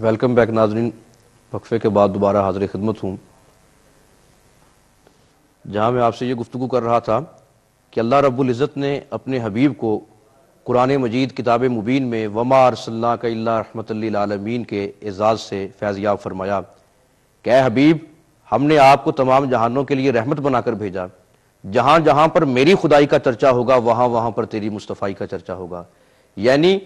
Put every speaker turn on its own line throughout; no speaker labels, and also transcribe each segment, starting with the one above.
Welcome back नाजरीन वक्फे के बाद दोबारा हाजिर खिदमत हूँ। जहाँ मैं आपसे ये गुफ्तु कर रहा था कि अल्लाह रब्बुल इज़्ज़त ने अपने हबीब को कुरान मजीद, किताब मुबीन में वमा अरसल्ला का रहमतमीन के एजाज़ से फैज़याब फरमाया, क्या हबीब, हमने आपको तमाम जहानों के लिए रहमत बनाकर भेजा। जहाँ जहाँ पर मेरी खुदाई का चर्चा होगा, वहाँ वहाँ पर तेरी मुस्तफ़ाई का चर्चा होगा। यानी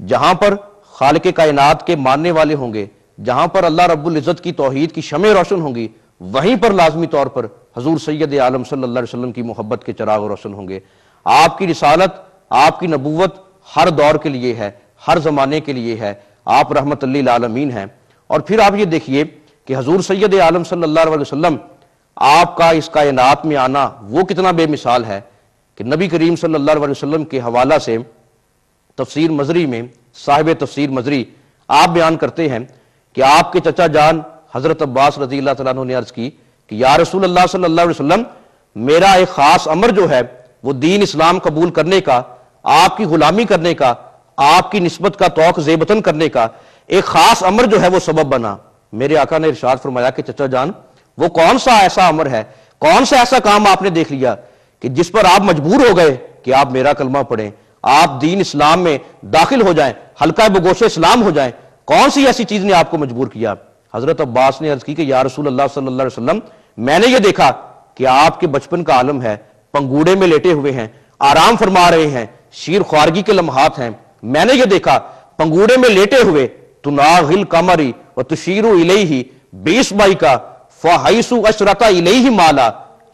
जहाँ पर खाल के कायनात के मानने वाले होंगे, जहाँ पर अल्लाह रब्बुल इज़्ज़त की तोहीद की शमे रोशन होंगी, वहीं पर लाजमी तौर पर हजूर सैद आलम वसल्लम की मोहब्बत के चराग रोशन होंगे। आपकी रिसालत, आपकी नबूवत हर दौर के लिए है, हर जमाने के लिए है। आप रहमत आलमीन हैं। और फिर आप ये देखिए कि हजूर सैद आलम वसल्लम, आपका इस कायनात में आना वो कितना बेमिसाल है कि नबी करीम अलैहि वसल्लम के हवाला से तफसीर मजरी में साहिब तफसीर मजरी, आप बयान करते हैं कि आपके चचा जान हज़रत अब्बास रज़ी अल्लाह ने अर्ज़ की कि, या रसूल अल्लाह सल्लल्लाहु अलैहि वसल्लम, मेरा एक खास अमर जो है, वो दीन इस्लाम कबूल करने का, आपकी गुलामी करने का, आपकी नस्बत का तोक जेबतन करने का, एक खास अमर जो है वो सबब बना। मेरे आका ने इरशाद फरमाया कि, चचा जान, वो कौन सा ऐसा अमर है? कौन सा ऐसा काम आपने देख लिया कि जिस पर आप मजबूर हो गए कि आप मेरा कलमा पढ़ें? आप दीन इस्लाम में दाखिल हो जाएँ, हल्का बगोश इस्लाम हो जाएँ, कौन सी ऐसी चीज़ ने आपको मजबूर किया? हज़रत अब्बास ने अर्ज़ की कि या रसूल अल्लाह सल्लल्लाहु अलैहि वसल्लम, मैंने ये देखा कि आपके बचपन का आलम है, पंगूड़े में लेटे हुए हैं, आराम फरमा रहे हैं, शीर ख्वारगी के लम्हात हैं। मैंने ये देखा, पंगूड़े में लेटे हुए तुनागिल कमरी व तुशीर इलेही, बीस बाई का फ़ाइसु अशरता इलेही माला।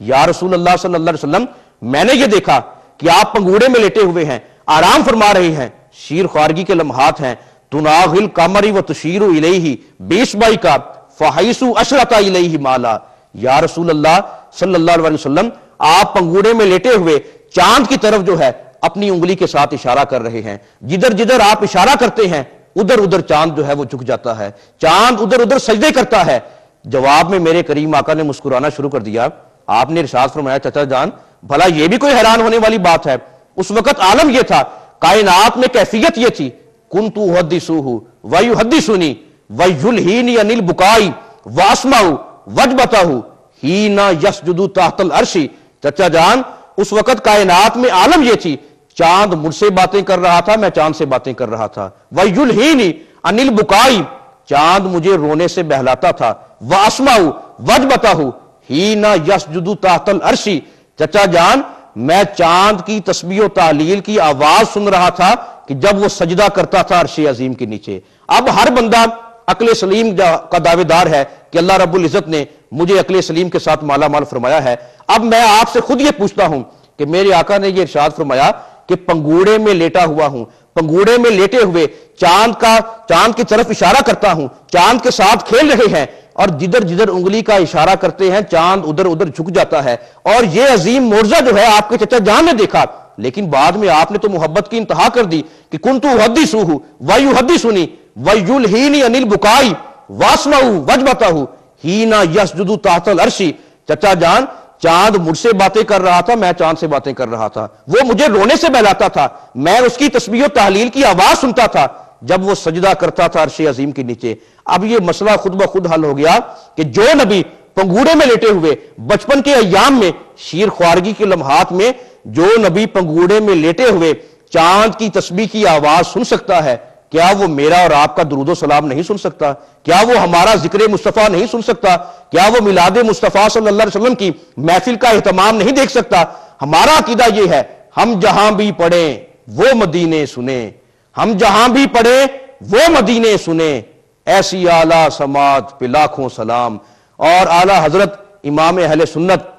या रसूल अल्लाह सल्लल्लाहु अलैहि वसल्लम, मैंने ये देखा कि आप पंगूड़े में लेटे हुए हैं आराम फरमा रहे हैं। शीर खारगी के लम्हात हैं। तुनागिल कामरी व तुशीर इलेही बीस बाई का फ़ाइसु अशरता इलेही माला। या रसूल अल्लाह सल्लल्लाहु अलैहि वसल्लम, आप पंगूड़े में लेटे हुए चाँद की तरफ़ जो है, अपनी उंगली के साथ इशारा कर रहे हैं। जिधर जिधर आप इशारा करते हैं, उधर उधर चाँद जो है वो झुक जाता है। चाँद उधर उधर सजदे करता है। जवाब में मेरे करीम आका ने मुस्कुराना शुरू कर दिया। आपने इरशाद फरमाया, चाचा जान, भला ये भी कोई हैरान होने वाली बात है। उस वक्त आलम यह था, कायनात में कैफियत यह थी। कुन तू हद्दीसूहू वायु हद्दी सुनी वयुल ही अनिल बुकाई, वासमाऊ वज बताहू ही ना यश जुदू ताहतल अर्शी। चचा जान, उस वक्त कायनात में आलम यह थी, चाँद मुझसे बातें कर रहा था, मैं चाँद से बातें कर रहा था। वयुल ही नी अनिल बुकाई, चाँद मुझे रोने से बहलाता था। वासमाऊ वज बताहू ही ना यश जुदू ताहतल अर्शी। चचा जान मैं चाँद की तस्बी तालील की आवाज़ सुन रहा था कि जब वो सजदा करता था अरशी अजीम के नीचे। अब हर बंदा अकल सलीम का दावेदार है कि अल्लाह रब्बुल इज़्ज़त ने मुझे अकल सलीम के साथ माला माल फरमाया है। अब मैं आपसे खुद ये पूछता हूँ कि मेरे आका ने यह इर्शाद फरमाया कि पंगूड़े में लेटा हुआ हूँ। पंगूड़े में लेटे हुए चाँद का चाँद की तरफ़ इशारा करता हूँ। चाँद के साथ खेल रहे हैं। और जिधर जिधर उंगली का इशारा करते हैं, चाँद उधर उधर झुक जाता है। और यह अजीम मोर्जा जो है, आपके चचा जान ने देखा। लेकिन बाद में आपने तो मोहब्बत की इंतहा कर दी कि कुन तू हद्दी सूहू वायु हद्दी सुनी वयुल ही अनिल बुकाई वासमाऊ वजबताहू ही ना यशजुदू तातल अर्शी। चचा जान, चाँद मुझसे बातें कर रहा था, मैं चाँद से बातें कर रहा था। वो मुझे रोने से बहलाता था। मैं उसकी तस्वीर तहलील की आवाज़ सुनता था। जब वो सजदा करता था अरश अजीम के नीचे, अब ये मसला खुद ब खुद हल हो गया कि जो नबी पंगूड़े में लेटे हुए, बचपन के अयाम में, शीर ख्वारगी के लम्हात में, जो नबी पंगूड़े में लेटे हुए, चाँद की तस्बी की आवाज़ सुन सकता है, क्या वो मेरा और आपका दरूदो सलाम नहीं सुन सकता? क्या वो हमारा ज़िक्र मुस्तफ़ा नहीं सुन सकता? क्या वो मिलाद मुस्तफ़ा सल्लल्लाहु अलैहि वसल्लम की महफिल का एहतमाम नहीं देख सकता? हमारा अकीदा ये है, हम जहाँ भी पढ़ें, वो मदीने सुने। हम जहाँ भी पढ़े, वो मदीने सुने। ऐसी आला समाज पे लाखों सलाम। और आला हज़रत इमाम अहल सुन्नत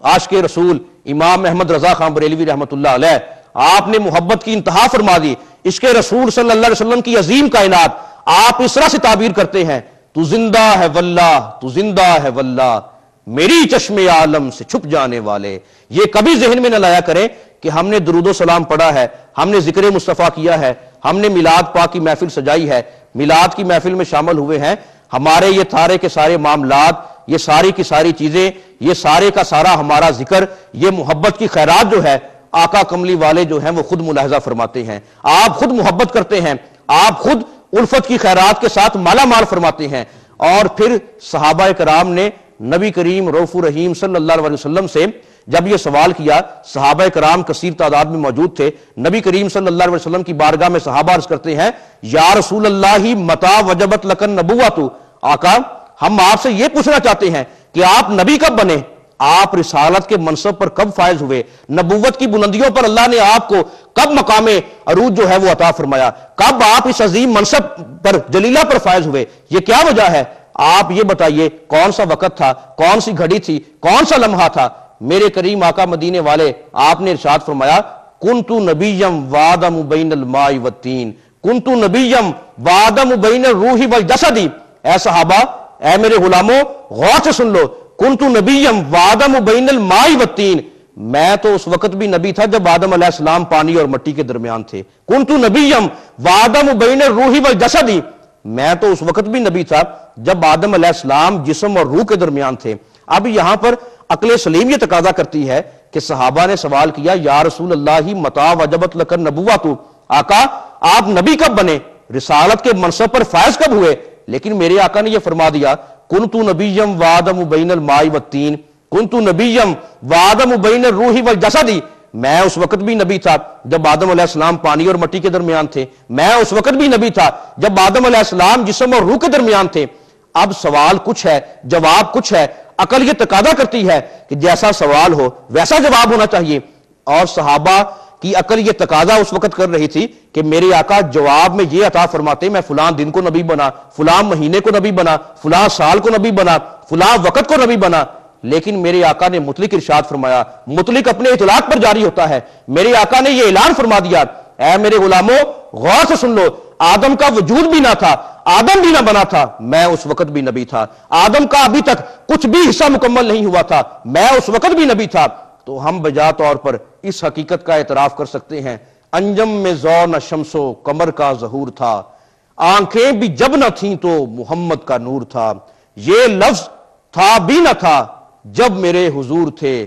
आश के रसूल, इमाम अहमद रजा खान बरेलवी रहमत आपने मोहब्बत की इंतहा फरमा दी। इसके रसूल सल्लल्लाहु अलैहि वसल्लम की अजीम कायनात, आप इस तरह से ताबीर करते हैं। तू ज़िंदा है वल्ला, तू ज़िंदा है वल्ला। मेरी चश्मे आलम से छुप जाने वाले। ये कभी जहन में न लाया करें कि हमने दरुदो सलाम पढ़ा है, हमने ज़िक्र मुस्तफ़ा किया है, हमने मिलाद पा की महफिल सजाई है, मिलाद की महफिल में शामिल हुए हैं, हमारे ये सारे के सारे मामलात, ये सारी की सारी चीज़ें, ये सारे का सारा हमारा ज़िक्र, ये मोहब्बत की खैरात जो है, आका कमली वाले जो हैं, वो खुद मुलाहजा फरमाते हैं। आप खुद मोहब्बत करते हैं, आप खुद उल्फत की खैरात के साथ माला माल फरमाते हैं। और फिर सहाबा कराम ने नबी करीम रऊफ़ रहीम सल्लल्लाहु अलैहि वसल्लम से जब यह सवाल किया, सहाबा कराम कसीर तादाद में मौजूद थे। नबी करीम वसल्लम की बारगाह में सहाबा अर्ज़ करते हैं, या रसूल अल्लाह मता वजबत लकन नबुआ तो आका, हम आपसे यह पूछना चाहते हैं कि आप नबी कब बने? आप रिसालत के मनसब पर कब फायज हुए? नबूवत की बुलंदियों पर अल्लाह ने आपको कब मकाम अरूज जो है वो अता फरमाया? कब आप इस अजीम मनसब पर, जलीला पर फायज हुए? ये क्या वजह है? आप ये बताइए, कौन सा वक्त था? कौन सी घड़ी थी? कौन सा लम्हा था? मेरे करीम आका मदीने वाले, आपने इर्शाद फरमाया कुन तू नबीयम वादम उबैन माई वतीन। कुन तू नबीयम वादम उबैन रूही वल जसदी। ऐ सहाबा, ऐ मेरे गुलामों, गौर से सुन लो। कुन तू नबीयम वादम उबैन माई वतीन। मैं तो उस वक्त भी नबी था जब आदम सलाम पानी और मट्टी के दरमियान थे। कुन तू नबीयम वादम उबैन रूही वल जसदी। मैं तो उस वक्त भी नबी था जब आदम सलाम जिसम और रूह के दरमियान थे। अब यहाँ पर अकल सलीम ये तकाजा करती है कि सहाबा ने सवाल किया, या रसूल अल्लाह मता वजबत लकर नबुआ तू? आका, आप नबी कब बने? रिसालत के मनसब पर फायज कब हुए? लेकिन मेरे आका ने यह फरमा दिया कुन तू नबीयम वादम उबैन माई वतीन कुन तू नबीयम वादम उबैन रूही व जसदी। मैं उस वक्त भी नबी था, जब आदम सलाम पानी और मट्टी के दरमियान थे। मैं उस वक्त भी नबी था, जब आदम सलाम जिसम और रूह के दरमियान थे। अब सवाल कुछ है, जवाब कुछ है। अकल ये तकादा करती है कि जैसा सवाल हो, वैसा जवाब होना चाहिए। और सहाबा की अकल ये तकादा उस वक्त कर रही थी कि मेरे आका जवाब में ये अता फरमाते, मैं फुलान दिन को नबी बना फुलान महीने को नबी बना फुलान साल को नबी बना फुलान वक्त को नबी बना। लेकिन मेरे आका ने मुतलिक इर्शाद फरमाया, मुतलिक अपने इतलाक पर जारी होता है। मेरे आका ने यह ऐलान फरमा दिया, ऐ मेरे गुलामों, गौर से सुन लो आदम का वजूद भी ना था, आदम भी ना बना था, मैं उस वक्त भी नबी था। आदम का अभी तक कुछ भी हिस्सा मुकम्मल नहीं हुआ था, मैं उस वक्त भी नबी था। तो हम बजा तौर पर इस हकीकत का एतराफ कर सकते हैं। अंजम में जौ न शमसो, कमर का जहूर था। आँखें भी जब न थी तो मोहम्मद का नूर था। ये लफ्ज था भी न था, जब मेरे हुजूर थे।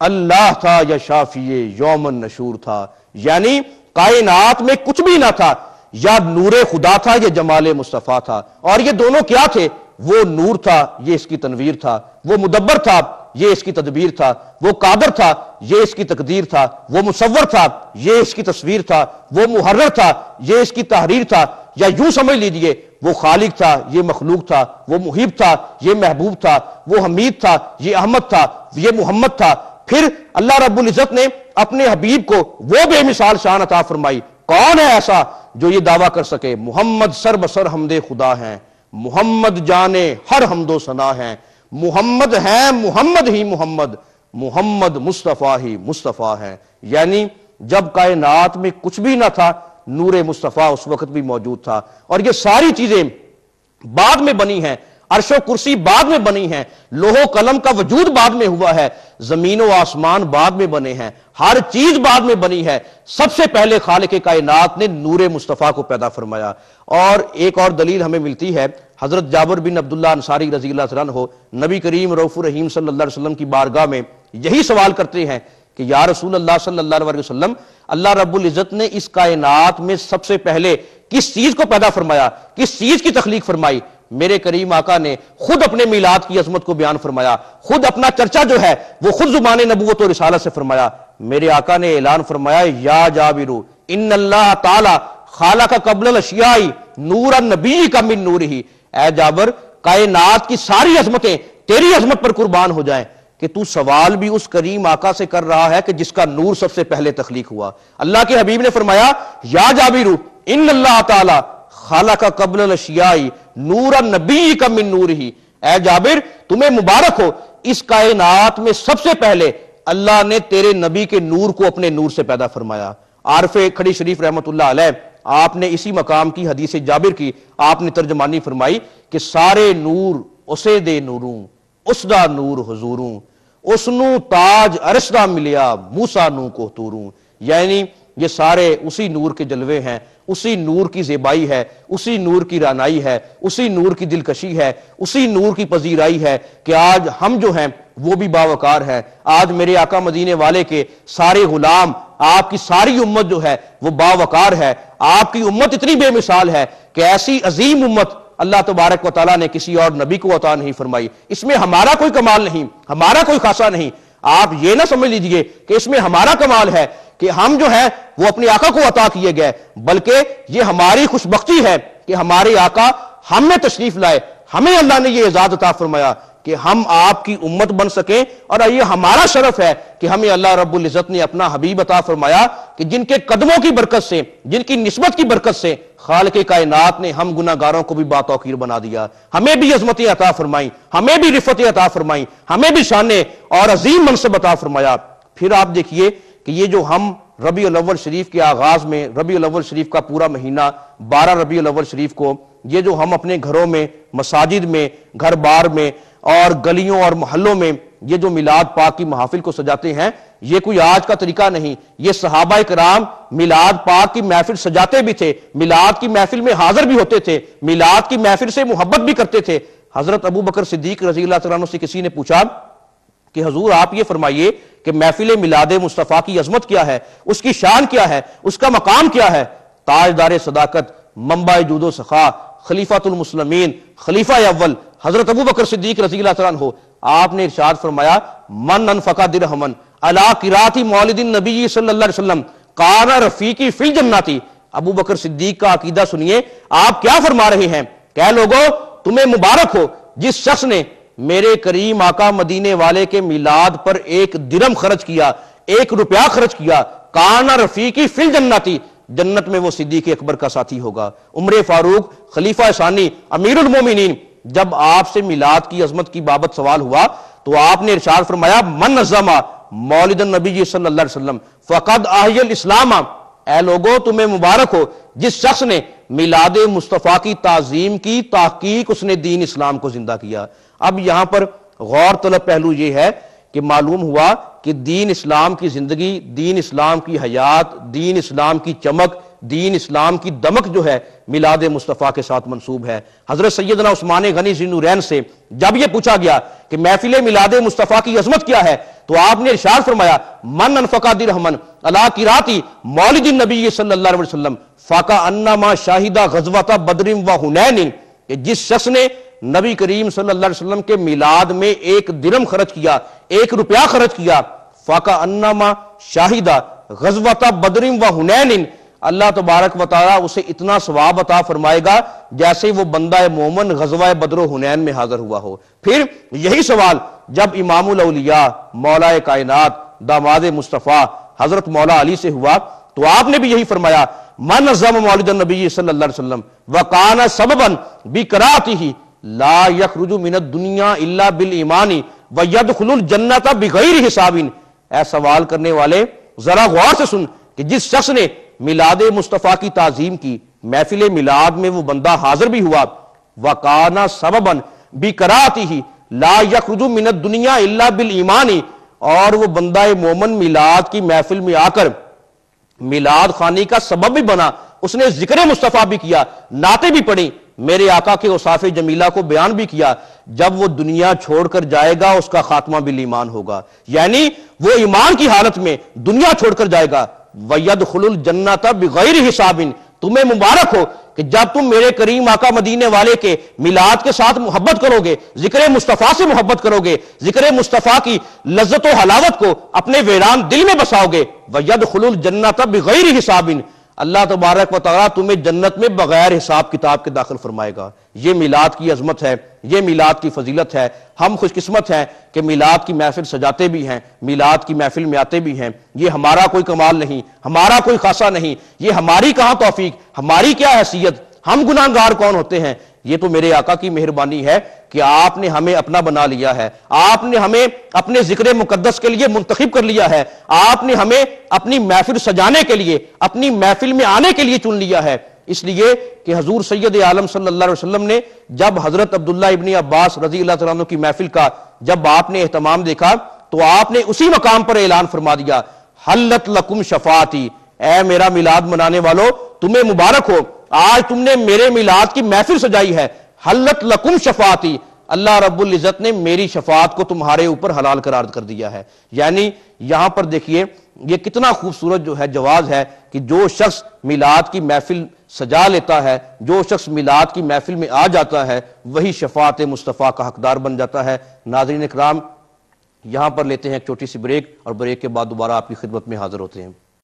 अल्लाह था या शाफी यौमन नशूर था। यानी कायनात में कुछ भी ना था। या नूर खुदा था या जमाल मुस्तफ़ा था और ये दोनों क्या थे वो नूर था ये इसकी तनवीर था वो मुदब्बर था ये इसकी तदबीर था वो कादर था ये इसकी तकदीर था वो मुसवर था ये इसकी तस्वीर था वो मुहर्र था ये इसकी तहरीर था या यूँ समझ लीजिए वो खालिक था ये मखलूक था वो मुहिब था ये महबूब था वो हमीद था ये अहमद था ये मोहम्मद था फिर अल्लाह रब्बुल इज़्ज़त ने अपने हबीब को वो बेमिसाल शान अता फरमाई कौन है ऐसा जो ये दावा कर सके? मोहम्मद सर बसर हमदे खुदा हैं। मोहम्मद जाने हर हमदो सना है। मोहम्मद है, मोहम्मद ही मोहम्मद। मोहम्मद मुस्तफ़ा ही मुस्तफ़ा है। यानी जब कायनात में कुछ भी ना था, नूर मुस्तफ़ा उस वक्त भी मौजूद था। और ये सारी चीज़ें बाद में बनी हैं। अरशो कुर्सी बाद में बनी है, लोहो कलम का वजूद बाद में हुआ है, ज़मीन व आसमान बाद में बने हैं, हर चीज़ बाद में बनी है। सबसे पहले खाल के कायनात ने नूर मुस्तफ़ा को पैदा फरमाया। और एक और दलील हमें मिलती है, हज़रत जाबर बिन अब्दुल्ला अंसारी रज़ी हो नबी करीम रऊफ़ रहीम सल्लल्लाहु अलैहि वसल्लम की बारगाह में यही सवाल करते हैं कि, या रसूल अल्लाह वसल्लम, अल्लाह रब्बुल इज़्ज़त ने इस कायनात में सबसे पहले किस चीज़ को पैदा फरमाया, किस चीज़ की तखलीक फरमाई? मेरे करीम आका ने खुद अपने मिलाद की अजमत को बयान फरमाया। खुद अपना चर्चा जो है, वो खुद ज़ुबान नबूत और रिसालत से फरमाया। मेरे आका ने ऐलान फरमाया, या जाबिरू इन अल्लाह ताला खाला का कबल अशियाई नूर नबी का मिन नूर ही ए जाबर, कायनात की सारी अजमतें तेरी अजमत पर कुर्बान हो जाए कि तू सवाल भी उस करीम आका से कर रहा है कि जिसका नूर सबसे पहले तखलीक हुआ। अल्लाह के हबीब ने फरमाया, या जाबिरू इन अल्लाह ताला खाला का कबल अशियाई नूर नबी का मिन नूर ही ए जाबिर, तुम्हें मुबारक हो। इस कायनात में सबसे पहले अल्लाह ने तेरे नबी के नूर को अपने नूर से पैदा फरमाया। आरफे खड़ी शरीफ रहमत आपने इसी मकाम की हदीस जाबिर की। आपने तर्जमानी फरमाई कि सारे नूर उसे दे नूरू, उसदा नूर हजूरू, उसनू ताज अरसदा मिलिया, मूसा नू को तूरू। यानी ये सारे उसी नूर के जलवे हैं, उसी नूर की जेबाई है, उसी नूर की रानाई है, उसी नूर की दिलकशी है, उसी नूर की पजीराई है कि आज हम जो हैं, वो भी बावकार है। आज मेरे आका मदीने वाले के सारे गुलाम, आपकी सारी उम्मत जो है, वो बावकार है। आपकी उम्मत इतनी बेमिसाल है कि ऐसी अजीम उम्मत अल्लाह तबारक व ताला ने किसी और नबी को अता नहीं फरमाई। इसमें हमारा कोई कमाल नहीं, हमारा कोई खासा नहीं आप ये ना समझ लीजिए कि इसमें हमारा कमाल है कि हम जो है, वो अपने आका को अता किए गए, बल्कि ये हमारी खुशबख्ती है कि हमारे आका हमें तशरीफ़ लाए, हमें अल्लाह ने यह एजाज अता फरमाया कि हम आपकी उम्मत बन सकें। और ये हमारा शरफ है कि हमें अल्लाह रब्बुल इज़्ज़त ने अपना हबीब अता फरमाया कि जिनके कदमों की बरकत से, जिनकी निस्बत की बरकत से खाल के कायनात ने हम गुनागारों को भी बातौकीर बना दिया। हमें भी अजमत अता फरमाई, हमें भी रिफत अता फरमाई, हमें भी शाने और अजीम मनसब अता फरमाया। फिर आप देखिए कि ये जो हम रबी अव्वल शरीफ के आगाज़ में रबी अव्वल शरीफ का पूरा महीना, बारह रबी अव्वल शरीफ को, ये जो हम अपने घरों में, मसाजिद में, घर बार में और गलियों और मोहल्लों में ये जो मिलाद पाक की महाफिल को सजाते हैं, ये कोई आज का तरीका नहीं। ये सहाबा कराम मिलाद पाक की महफिल सजाते भी थे, मिलाद की महफिल में हाजिर भी होते थे, मिलाद की महफिल से मोहब्बत भी करते थे। हज़रत अबू बकर सिद्दीक रज़ी से किसी ने पूछा कि हजूर, आप ये फरमाइए कि महफिल मिलाद मुस्तफ़ा की अजमत क्या है? उसकी शान क्या है? उसका मकाम क्या है? ताजदार सदाकत मम्बा जूदो सखा खलीफातुलमसलमीन खलीफा अव्वल हज़रत अबू बकर सिद्दीक रज़ी हो आपने इरशाद फरमाया, मन अनफका दिरहमन अला किराती मौलिदिन नबी वसल्लम, काना रफीकी फिल जन्नती। अबू बकर सिद्दीक का अकीदा सुनिए, आप क्या फरमा रहे हैं? कह लोगो, तुम्हें मुबारक हो, जिस शख्स ने मेरे करीम आका मदीने वाले के मिलाद पर एक दिरम खर्च किया, एक रुपया खर्च किया, काना रफीकी फिल जन्नती, जन्नत में वो सिद्दीक अकबर का साथी होगा। उम्र फारूक, खलीफा सानी, अमीरुल मोमिनीन जब आपसे मिलाद की, अजमत की बाबत सवाल हुआ तो आपने इरशाद फरमाया, मन नजमा मौलिद नबी जी वसल्लम, फकद आहियल इस्लाम ए लोगो, तुम्हें मुबारक हो। जिस शख्स ने मिलाद मुस्तफ़ा की ताजीम की ताकीक उसने दीन इस्लाम को ज़िंदा किया। अब यहाँ पर गौर तलब पहलू यह है कि मालूम हुआ कि दीन इस्लाम की ज़िंदगी, दीन इस्लाम की हयात, दीन इस्लाम की चमक दीन इस्लाम की दमक जो है मिलाद मुस्तफ़ा के साथ मनसूब है। हज़रत सैदना उस्मान गनी जिनुरैन से जब यह पूछा गया कि महफिल मिलाद मुस्तफ़ा की अजमत क्या है तो आपने इरशाद फरमाया, मन अनफका दिरहमन, अला की राती मौलिदिन नबी सल्लल्लाहु फाका अन्नमा शाहिदा गजवाता बदरिम व हुनैन जिस शख्स ने नबी करीम सल्लल्लाहु के मिलाद में एक दिरम खर्च किया, एक रुपया खर्च किया, फाका अन्नमा शाहिदा गजवता बदरिम व हुनैन अल्लाह तबारक बताया उसे इतना सवाब अता फरमाएगा जैसे वो बंदा मोमन गजवा बदरो हुनैन में हाजिर हुआ हो। फिर यही सवाल, जब इमामुलिया मौला कायनात, दामाद मुस्तफ़ा, हज़रत मौला अली से हुआ तो आपने भी यही फरमाया, मन जम मौलिद नबी सल्लल्लाहु अलैहि वकाना सबबन भी कराती ही ला यखरुजु मिनत दुनिया इल्ला बिल ईमानी, व यदखुलुल जन्नत बिगैर हिसाबिन। ऐ सवाल करने वाले, जरा गौर से सुन कि जिस शख्स ने मिलाद मुस्तफ़ा की ताजीम की। महफिल मिलाद में वो बंदा हाजिर भी हुआ। वकाना सबबन भी कराती ही। ला यखरुजु मिनत दुनिया इल्ला बिल ईमानी। और वो बंदा मोमन मिलाद की महफिल में आकर मिलाद खानी का सबब भी बना। उसने ज़िक्र मुस्तफ़ा भी किया, नाते भी पढ़ी। मेरे आका के उसाफ जमीला को बयान भी किया। जब वो दुनिया छोड़कर जाएगा, उसका खात्मा बिल ईमान होगा। यानी वो ईमान की हालत में दुनिया छोड़कर जाएगा। वयद खुल जन्नत बगैर हिसाबिन। तुम्हें मुबारक हो कि जब तुम मेरे करीम आका मदीने वाले के मिलाद के साथ मोहब्बत करोगे, ज़िक्र मुस्तफ़ा से मोहब्बत करोगे, ज़िक्र मुस्तफ़ा की लज्जत हलावत को अपने वेरान दिल में बसाओगे वयद खुल जन्नत बगैर हिसाबिन। अल्लाह तबारक वाली तुम्हें जन्नत में बगैर हिसाब किताब के दाखिल फरमाएगा। ये मिलाद की अजमत है, ये मिलाद की फजीलत है। हम खुशकिस्मत हैं कि मिलाद की महफिल सजाते भी हैं, मिलाद की महफिल में आते भी हैं। ये हमारा कोई कमाल नहीं, हमारा कोई खासा नहीं, ये हमारी कहाँ तोफीक, हमारी क्या हैसियत, हम गुनागार कौन होते हैं? ये तो मेरे आका की मेहरबानी है कि आपने हमें अपना बना लिया है। आपने हमें अपने ज़िक्र मुकदस के लिए मुंतखब कर लिया है। आपने हमें अपनी महफिल सजाने के लिए, अपनी महफिल में आने के लिए चुन लिया है। इसलिए कि हजूर सैयद आलम सल्लल्लाहु अलैहि वसल्लम ने जब हज़रत अब्दुल्ला इबनी अब्बास रज़ी अल्लाह की महफिल का जब आपने एहतमाम देखा तो आपने उसी मकाम पर ऐलान फरमा दिया। हल्लत लकुम शफाती। ए मेरा मिलाद मनाने वालों, तुम्हें मुबारक हो। आज तुमने मेरे मिलाद की महफिल सजाई है। हल्लत लकुम शफाती। अल्लाह रब्बुल इज़्ज़त ने मेरी शफात को तुम्हारे ऊपर हलाल करार कर दिया है। यानी यहाँ पर देखिए, ये कितना खूबसूरत जो है जवाब है कि जो शख्स मिलाद की महफिल सजा लेता है, जो शख्स मिलाद की महफिल में आ जाता है, वही शफात मुस्तफ़ा का हकदार बन जाता है। नाजरीन इकराम, यहाँ पर लेते हैं एक छोटी सी ब्रेक और ब्रेक के बाद दोबारा आपकी खिदमत में हाजिर होते हैं।